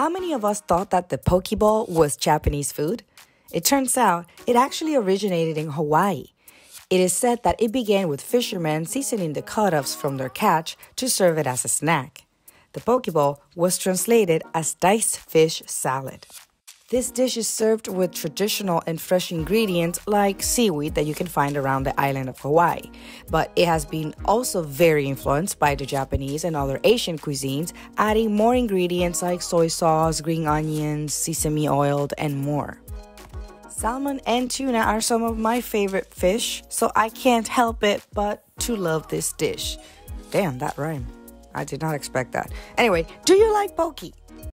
How many of us thought that the Poke bowl was Japanese food? It turns out it actually originated in Hawaii. It is said that it began with fishermen seasoning the cut-offs from their catch to serve it as a snack. The Poke bowl was translated as diced fish salad. This dish is served with traditional and fresh ingredients like seaweed that you can find around the island of Hawaii. But it has been also very influenced by the Japanese and other Asian cuisines, adding more ingredients like soy sauce, green onions, sesame oil, and more. Salmon and tuna are some of my favorite fish, so I can't help it but to love this dish. Damn, that rhyme. I did not expect that. Anyway, do you like poke?